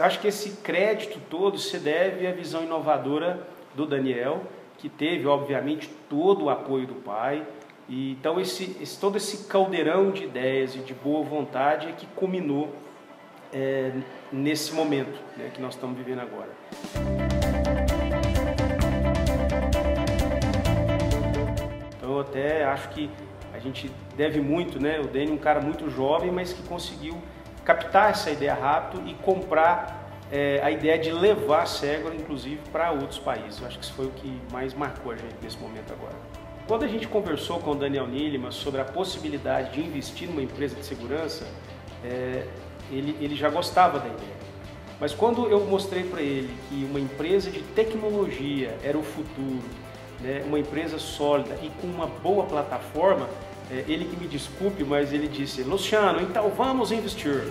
eu acho que esse crédito todo se deve à visão inovadora do Daniel, que teve, obviamente, todo o apoio do pai. E, então, esse, esse, todo esse caldeirão de ideias e de boa vontade é que culminou é, nesse momento né, que nós estamos vivendo agora. Então, eu até acho que a gente deve muito, né? O Dani é um cara muito jovem, mas que conseguiu captar essa ideia rápido e comprar é, a ideia de levar a Segura, inclusive, para outros países. Eu acho que isso foi o que mais marcou a gente nesse momento agora. Quando a gente conversou com o Daniel Nilima sobre a possibilidade de investir numa empresa de segurança, é, ele, ele já gostava da ideia. Mas quando eu mostrei para ele que uma empresa de tecnologia era o futuro, né, uma empresa sólida e com uma boa plataforma, ele que me desculpe, mas ele disse, Luciano, então vamos investir.